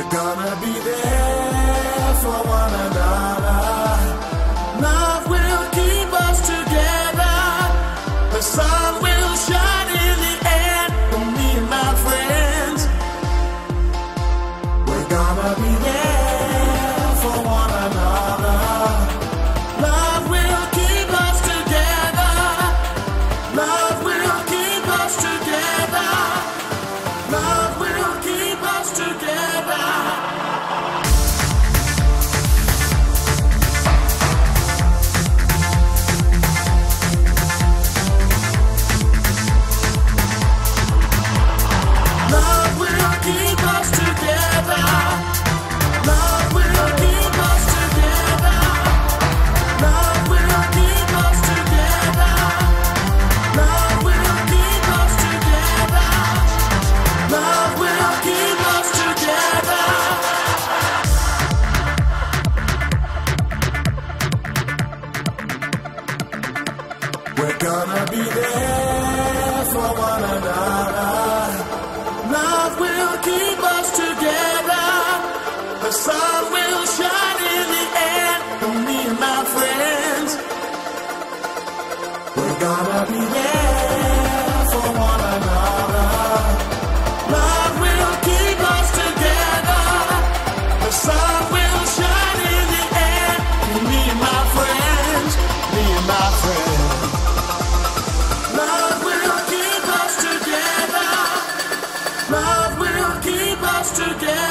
gonna be there for one another. Love will keep us together. The sun will shine in the end for me and my friends. We're gonna be there gonna be there for one another. Love will keep us together. The sun will shine in the end for me and my friends. We're gonna be there. together.